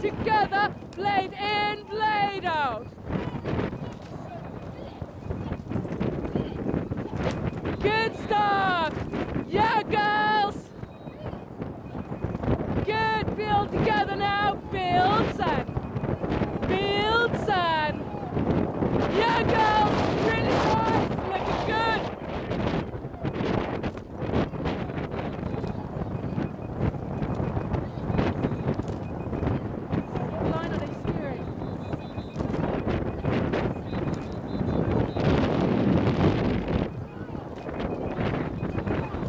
Together, blade in, blade out. Good stuff. Yeah, girls. Good. Build together now. Build, son. Build, son. Yeah, girls. Really nice. Looking good. What line are they steering?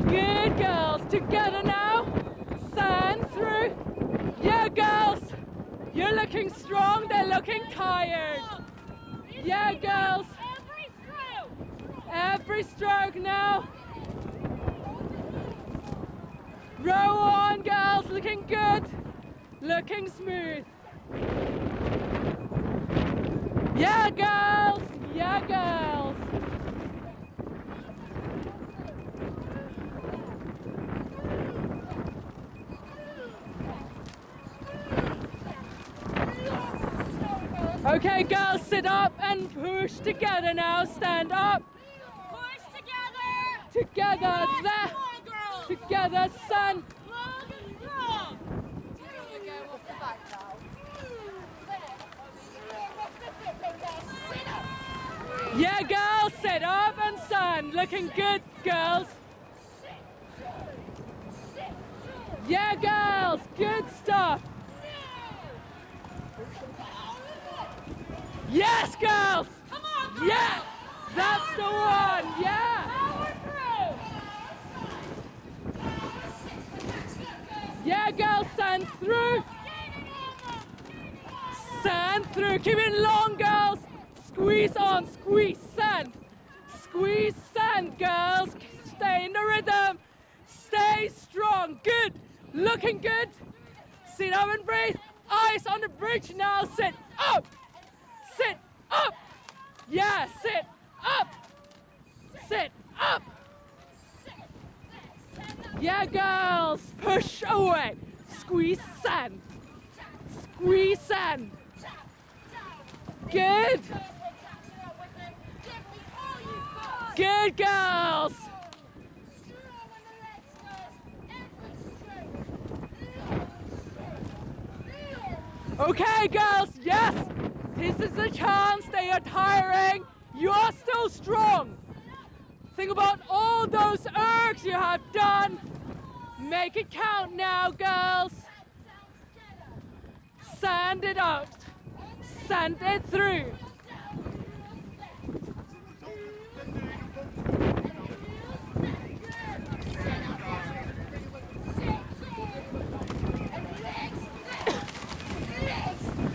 Good girls, together now. Sand through. Yeah, girls. You're looking strong, they're looking tired. Yeah, girls. Every stroke now. Row on, girls, looking good. Looking smooth. Yeah, girls. Yeah, girls. Okay, girls, sit up and push together now. Stand up. Push together. Together. There. come on, girls. Together, son. Long and strong. Yeah, girls, sit up and son. Looking good, girls. Yeah, girls, good stuff. Yes, girls. Come on, girls. Yeah, that's the one. Yeah. Power through. Yeah, girls, sand through. Sand through. Keep it long, girls. Squeeze on, squeeze sand. Squeeze sand, girls. Stay in the rhythm. Stay strong. Good. Looking good. Sit up and breathe. Eyes on the bridge now. Sit up. Sit up. Yeah, sit up. Sit up. Yeah, girls. Push away. Squeeze sand. Squeeze sand. Good. Good girls. Okay, girls. Yes. This is the chance. They are tiring. You are still strong. Think about all those ergs you have done. Make it count now, girls. Sand it out. Sand it through.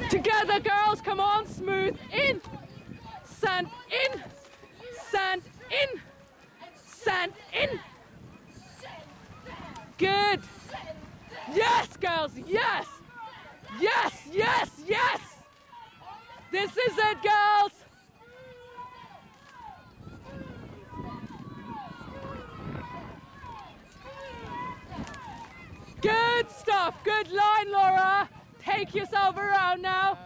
Together, girls, come on, smooth in. Sand in. Sand in. Sand in. Good. Yes, girls, yes. Yes, yes, yes. This is it, girls. Good stuff. Good line, Laura. Take yourself around now.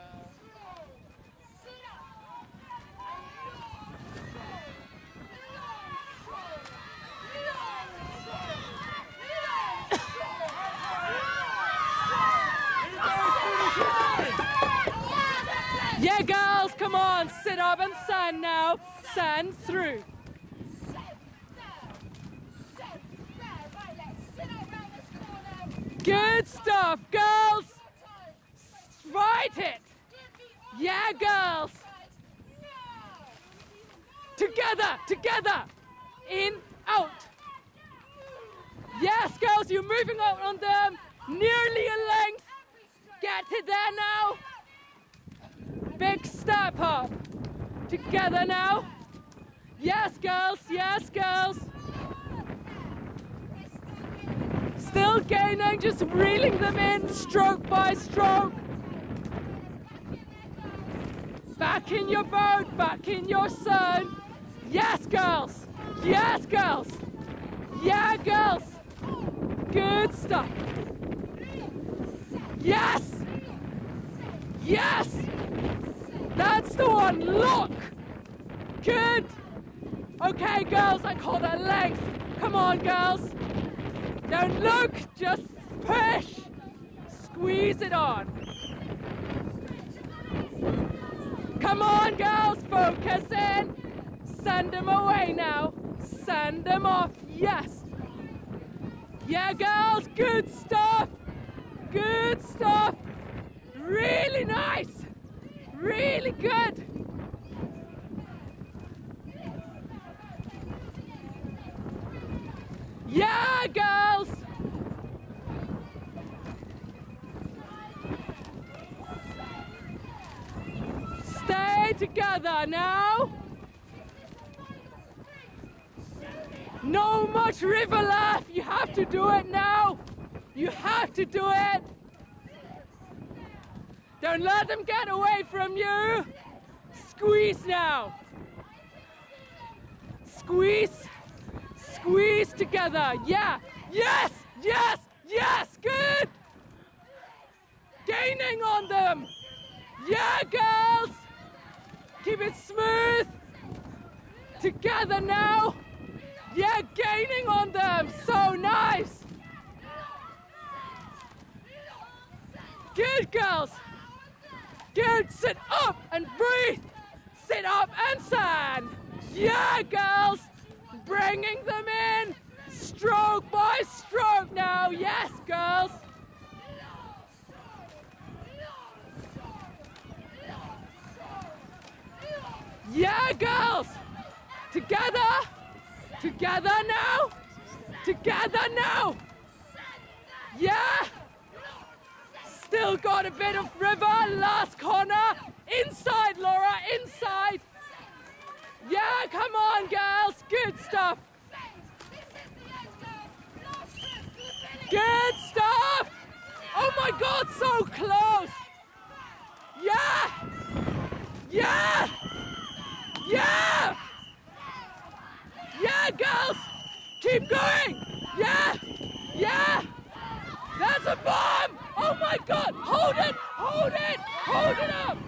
Yeah, girls, come on. Sit up and sand now. Sand through. Good stuff, girls. Right it. Yeah, girls. Together, together. In, out. Yes, girls, you're moving out on them. Nearly a length. Get to there now. Up. Together now. Yes, girls, yes, girls. Still gaining, just reeling them in stroke by stroke. Back in your boat, back in your sun. Yes, girls. Yes, girls. Yeah, girls. Good stuff. Yes. Yes! That's the one! Look! Good! Okay, girls, I call that legs. Come on, girls. Don't look, just push. Squeeze it on. Come on, girls, focus in. Send them away now. Send them off, yes. Yeah, girls, good stuff. Good stuff. Really nice. Really good. Yeah, girls! Stay together now! No much river left! You have to do it now! You have to do it! Don't let them get away from you! Squeeze now! Squeeze! Squeeze together. Yeah. Yes. Yes. Yes. Good. Gaining on them. Yeah, girls. Keep it smooth. Together now. Yeah, gaining on them. So nice. Good, girls. Good. Sit up and breathe. Sit up and stand. Yeah, girls bringing them in. Stroke by stroke now. Yes, girls. Yeah, girls. Together. Together now. Together now. Yeah. Still got a bit of river. Last corner. Inside, Laura. Inside. Yeah, come on, girls. Good stuff. Good stuff. Oh my God, so close. Yeah. Yeah. Yeah. Yeah, girls. Keep going. Yeah. Yeah. That's a bump. Oh my God. Hold it. Hold it. Hold it up.